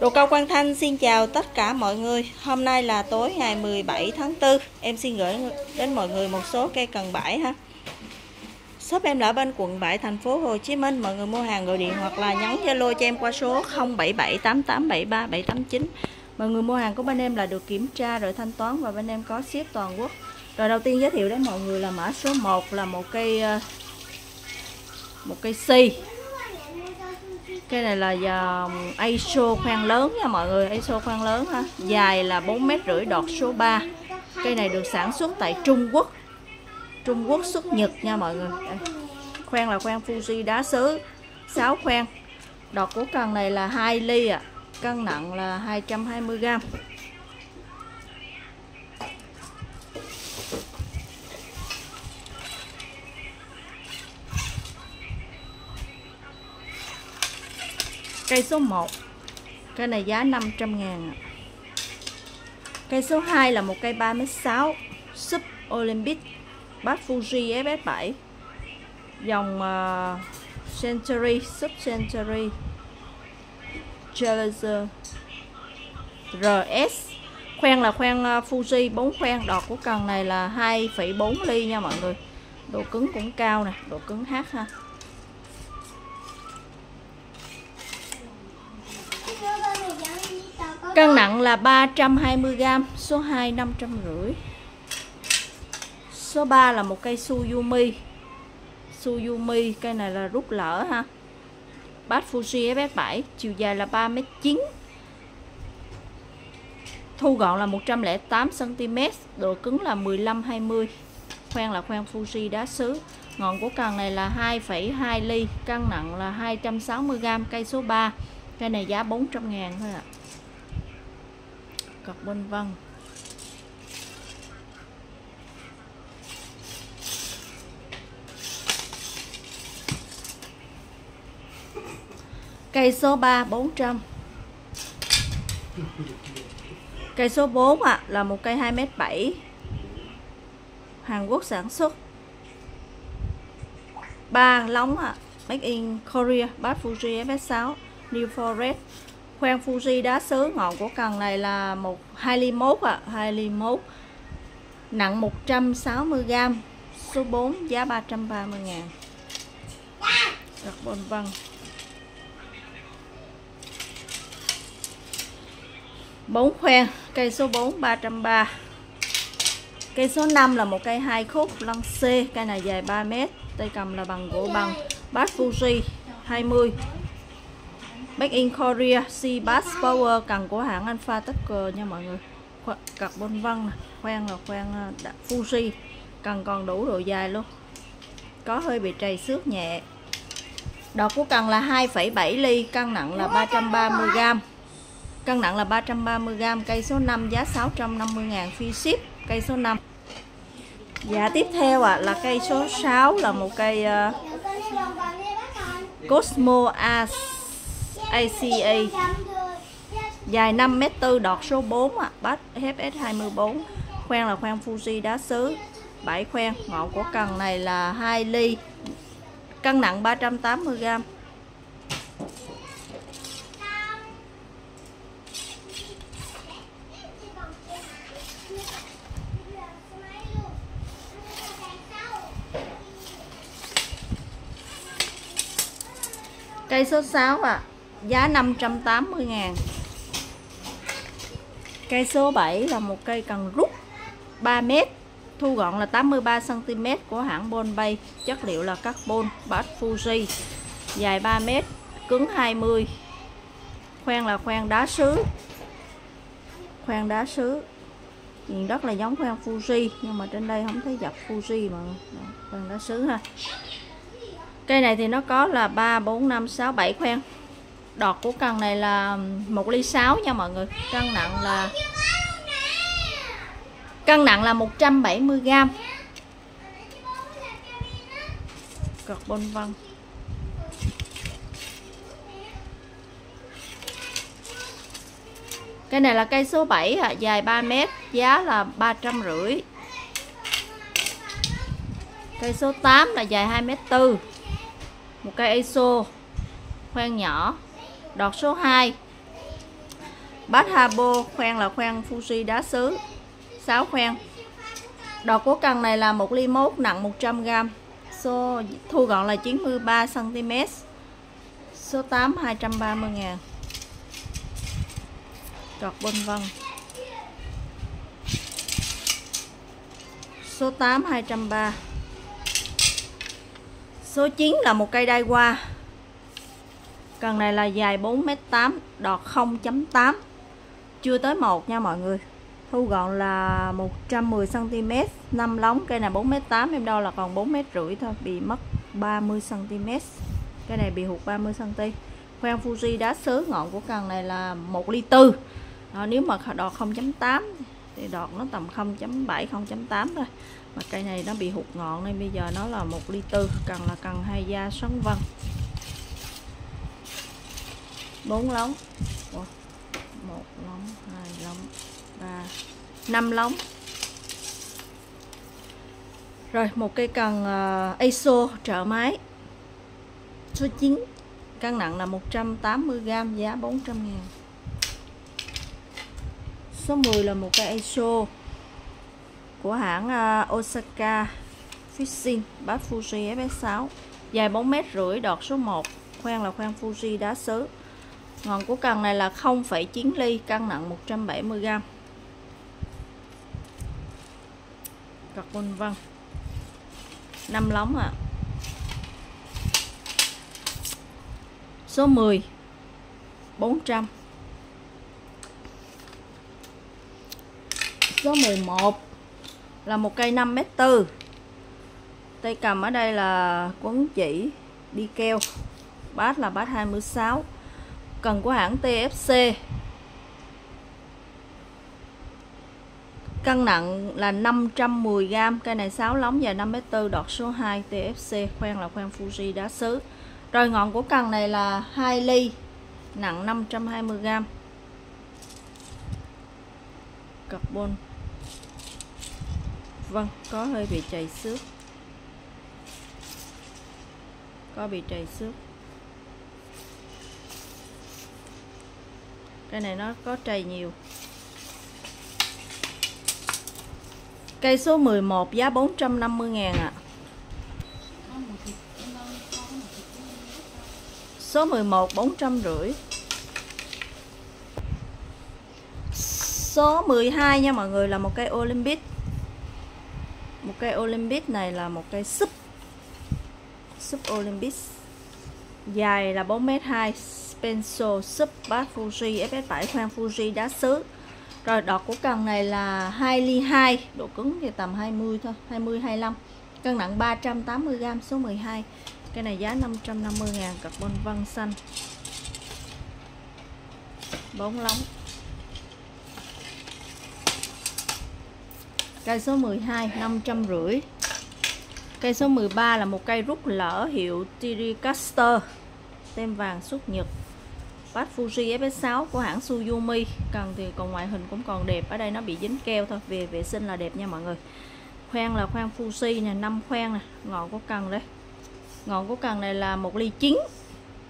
Đồ cao Quang Thanh xin chào tất cả mọi người. Hôm nay là tối ngày 17 tháng 4 Em xin gửi đến mọi người một số cây cần bãi ha. Shop em ở bên quận 7 thành phố Hồ Chí Minh. Mọi người mua hàng gọi điện hoặc là nhắn Zalo cho em qua số 0778873789 Mọi người mua hàng của bên em là được kiểm tra rồi thanh toán và bên em có ship toàn quốc. Rồi đầu tiên giới thiệu đến mọi người là mã số 1 là một cây ờ, một cây si cái này là à, giờ ISO khoan lớn nha mọi người ISO khoan lớn ha. Dài là 4 mét rưỡi, đọt số 3 cây này được sản xuất tại Trung Quốc. Trung Quốc xuất Nhật nha mọi người. Đây. khoan là khoan Fuji đá sứ 6 khoan đọt của cần này là 2 ly ạ. À. cân nặng là 220 Cây số 1 Cây này giá 500 ngàn Cây số 2 là một cây 3m6 Sub Olympic Bass Fuji FS7 Dòng uh, Century Sub Century Challenger RS Khoen là khoen uh, ờ, Fuji 4 khoen Đọt của cần này là 2,4 ly nha mọi người. Độ cứng cũng cao nè Độ cứng hát ha. Cân nặng là 320g, số 2 550. Số 3 là một cây Suyumi. Suyumi, cây này là rút lỡ ha. Bát Fuji FS7, chiều dài là 3m9. Thu gọn là 108 cm, độ cứng là 15 20. Khoan là khoan Fuji đá sứ. Ngọn của cần này là 2,2 ly, cân nặng là 260g, cây số 3. Cây này giá 400 ngàn thôi ạ. À. Carbon vân Cây số 3 400 Cây số 4 ạ à, là một cây 2m7 Hàn Quốc sản xuất. Ba lóng ạ à, Made in Korea Bad Fuji FS6 New Forest khoen Fuji đá sứ ngọn của cần này là một hai ly mốt ạ. À, 2 ly mốt nặng 160g số 4 giá 330 ngàn. Carbon vân. Bốn khoen cây số 4 330 cây số 5 là một cây hai khúc lăng C cây này dài 3 mét tay cầm là bằng gỗ bằng. Bát Fuji 20 Back in Korea Sea Bass Power cần của hãng Alpha Tucker nha mọi người. Carbon vân khoan là khoan à, Fuji cần còn đủ độ dài luôn. Có hơi bị trầy xước nhẹ. Đọt của cần là 2,7 ly cân nặng là 330g cân nặng là 330g cây số 5 giá 650.000 phi ship cây số 5 Dạ tiếp theo à, là cây số 6 là một cây uh, Cosmo As. ACA dài 5m4 đọt số 4 à, bát FS24 khoen là khoen Fuji đá sứ 7 khoen ngọn của cần này là 2 ly. Cân nặng 380g cây số 6 ạ. à giá 580 ngàn. Cây số 7 là một cây cần rút 3 mét thu gọn là 83 cm của hãng Bombay. Chất liệu là carbon bát Fuji dài 3 mét cứng 20 khoen là khoen đá sứ. Khoen đá sứ. Nhìn rất là giống khoen Fuji nhưng mà trên đây không thấy dập Fuji mà Đó, khoen đá sứ ha. Cây này thì nó có là 3 4 5 6 7 khoen đọt của cần này là một ly 6 nha mọi người. Cân nặng là cân nặng là 170 g carbon vân cây này là cây số 7 à, dài 3 mét giá là ba trăm rưỡi. Cây số 8 là dài 2 mét 4. một cây ISO khoan nhỏ đọt số 2 bát habo khoen là khoen Fuji đá sứ 6 khoen đọt của cần này là 1 ly mốt nặng 100g số thu gọn là 93 cm số 8 230 ngàn. Đọt bôn vân. Số 8 230 số 9 là một cây đai hoa cần này là dài 4m8 đọt 0.8 chưa tới 1 nha mọi người. Thu gọn là 110 cm 5 lóng cây này 4m8 em đo là còn 4m rưỡi thôi bị mất 30 cm cái này bị hụt 30 cm khoan Fuji đá sứ ngọn của cần này là 1 ly tư. Đó, nếu mà đọt 0.8 thì đọt nó tầm 0.7 0.8 thôi. Mà cây này nó bị hụt ngọn nên bây giờ nó là 1 ly tư. Cần là cần hai da sống vân. 4 lóng. 1 lóng 2 lóng ba năm lóng. Rồi một cây cần ờ, uh, ASO trợ máy. Số 9 cân nặng là 180g giá 400 ngàn. Số 10 là một cây ASO của hãng uh, Osaka Fishing bát Fuji FS6 dài 4 mét rưỡi đọt số 1 khoan là khoan Fuji đá sứ ngọn của cần này là 0,9 ly cân nặng 170g carbon vân. 5 lóng ạ. À. số 10 400 số 11 là một cây 5m4 tay cầm ở đây là quấn chỉ đi keo. Bát là bát 26 cần của hãng TFC cân nặng là 510g cây này 6 lóng dài 5m4 đọt số 2 TFC khoen là khoen Fuji đá sứ rồi ngọn của cần này là 2 ly, nặng 520g carbon. Vâng có hơi bị chảy xước. Có bị chảy xước. Cây này nó có trầy nhiều. Cây số 11 giá 450 ngàn ạ. À. số 11 450 số 12 nha mọi người là một cây Olympic. Một cây Olympic này là một cây súp súp Olympic. Dài là 4m2 Spencer Super Fuji FS7 khoan Fuji đá sứ rồi đọt của cần này là 2 ly 2 độ cứng thì tầm 20 thôi 20 25 cân nặng 380g số 12 cái này giá 550 ngàn carbon vân xanh. 4 lóng. Cây số 12 550 cây số 13 là một cây rút lỡ hiệu Tiricaster, tem vàng xuất nhật bát Fuji FS6 của hãng Suzumi cần thì còn ngoại hình cũng còn đẹp. Ở đây nó bị dính keo thôi. Về vệ sinh là đẹp nha mọi người. Khoan là khoan Fuji nè 5 khoan nè. Ngọn của cần đấy. Ngọn của cần này là một ly chín.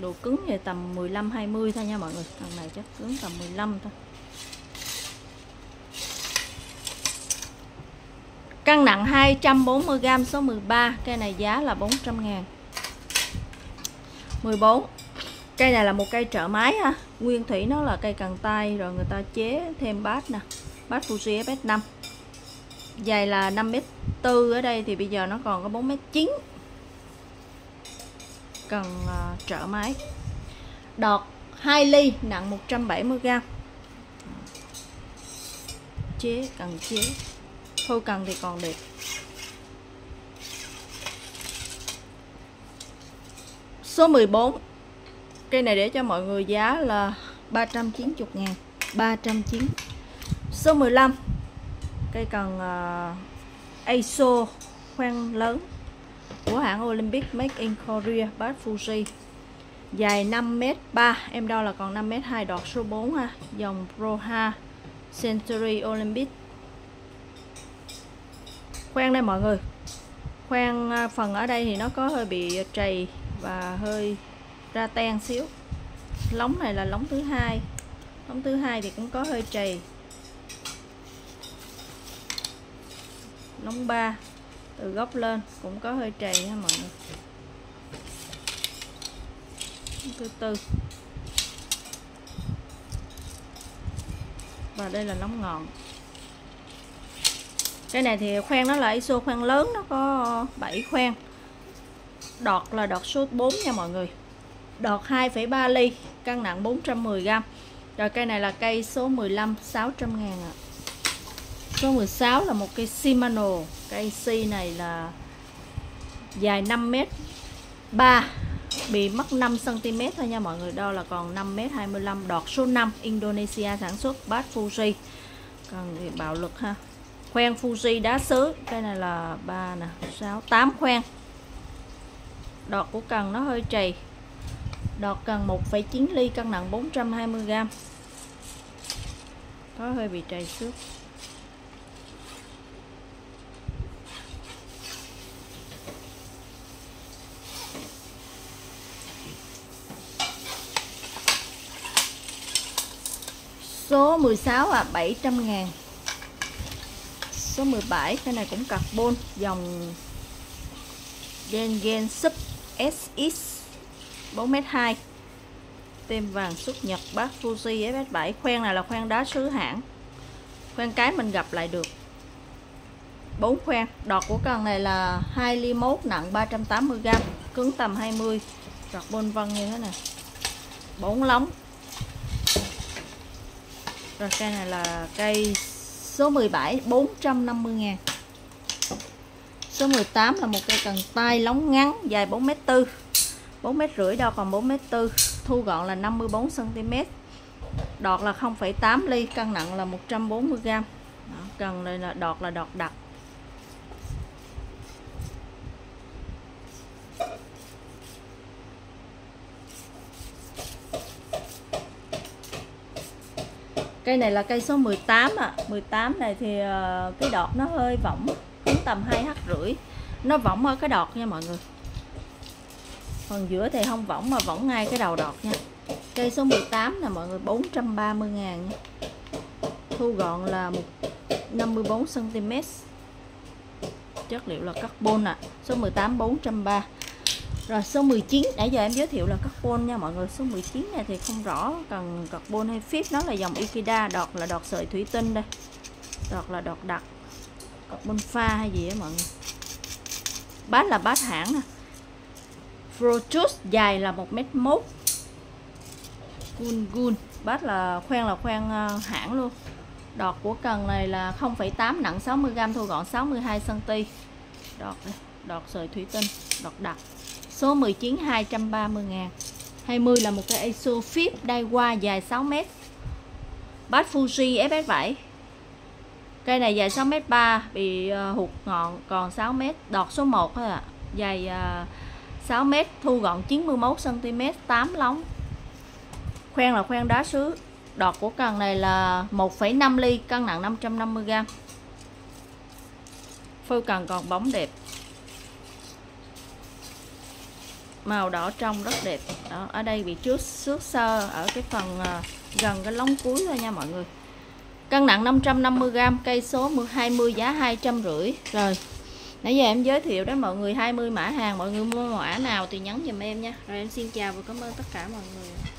Độ cứng thì tầm 15 20 thôi nha mọi người. Cần này chắc cứng tầm 15 thôi. Cân nặng 240g số 13 cây này giá là 400 ngàn. 14 cây này là một cây trợ máy ha. Nguyên thủy nó là cây cần tay rồi người ta chế thêm bát nè. Bát Fuji FS5 dài là 5m4 ở đây thì bây giờ nó còn có 4m9 cần uh, trợ máy đọt 2 ly nặng 170g chế cần chế. Thôi cần thì còn đẹp số 14 cây này để cho mọi người giá là 390 ngàn. 390 số 15 cây cần uh, ASO khoan lớn của hãng Olympic Make in Korea bát Fuji. Dài 5m3 em đo là còn 5m2 đọt số 4 ha dòng Proha Century Olympic. Khoan đây mọi người. Khoan à, phần ở đây thì nó có hơi bị trầy và hơi ra ten xíu. Lóng này là lóng thứ hai. Lóng thứ hai thì cũng có hơi trầy lóng 3 từ góc lên cũng có hơi trầy ha mọi người. Thứ tư. Và đây là lóng ngọn. Cái này thì khoen nó là ISO khoen lớn, nó có 7 khoen đọt là đọt số 4 nha mọi người đọt 2,3 ly cân nặng 410g rồi cây này là cây số 15 600 ngàn ạ. Số 16 là một cây Shimano. Cây si này là dài 5m3 bị mất 5 cm thôi nha mọi người. Đo là còn 5m25 đọt số 5 Indonesia sản xuất bát Fuji. Cần thì bạo lực ha. Khoen Fuji đá sứ cái này là 3 nè 6 8 khoen. Đọt của cần nó hơi trầy đọt cần 1,9 ly cân nặng 420g có hơi bị trầy xước. Số 16 à 700 ngàn. Số 17 cái này cũng carbon dòng Gen Gen Sub SX 4m2 Tem vàng xuất Nhật bát Fuji FS7 Khoen này là khoen đá sứ hãng. Khoen cái mình gặp lại được. 4 khoen, Đọt của cần này là 2 ly mốt nặng 380g Cứng tầm 20 carbon vân như thế này. 4 lóng. Rồi cây này là cây số 17 450 ngàn. Số 18 là một cây cần tay lóng ngắn, dài 4m4 4 mét rưỡi đo còn 4 mét tư thu gọn là 54 cm đọt là 0,8 ly cân nặng là 140 g đó, cần đây là đọt là đọt đặc. Cây này là cây số 18 ạ. à. 18 này thì ờ, cái đọt nó hơi võng tầm 2 h rưỡi. Nó võng ở cái đọt nha mọi người phần giữa thì không, võng mà võng ngay cái đầu đọt nha. Cây số 18 là mọi người 430 ngàn nha. Thu gọn là 54 cm chất liệu là carbon ạ. À. số 18 430 rồi số 19 nãy giờ em giới thiệu là carbon nha mọi người. Số 19 này thì không rõ cần carbon hay fit nó là dòng Ikeda, đọt là đọt sợi thủy tinh đây. Đọt là đọt đặc, carbon pha hay gì á mọi người. Bát là bát hãng nè. Protus dài là 1m1 Gun gun. Bát là khoen là khoen ờ, hãng luôn. Đọt của cần này là 0,8 nặng 60g thu gọn 62cm Đọt đây Đọt sợi thủy tinh Đọt đặc. Số 19 230 ngàn. 20 là một cái ISO Flip Daiwa dài 6m Bát Fuji FS7 Cây này dài 6m3 Bị ờ, hụt ngọn còn 6m Đọt số 1 thôi ạ. À. Dài uh, 6m thu gọn 91 cm 8 lóng. Khoen là khoen đá sứ đọt của cần này là 1,5 ly cân nặng 550g phơi cần còn bóng đẹp. Màu đỏ trong rất đẹp. Đó, ở đây bị trước xước sơ ở cái phần à, gần cái lóng cuối thôi nha mọi người. Cân nặng 550g cây số 20 giá 250 rồi nãy giờ em giới thiệu đó mọi người 20 mã hàng, mọi người mua mã nào thì nhắn giùm em nha. Rồi em xin chào và cảm ơn tất cả mọi người.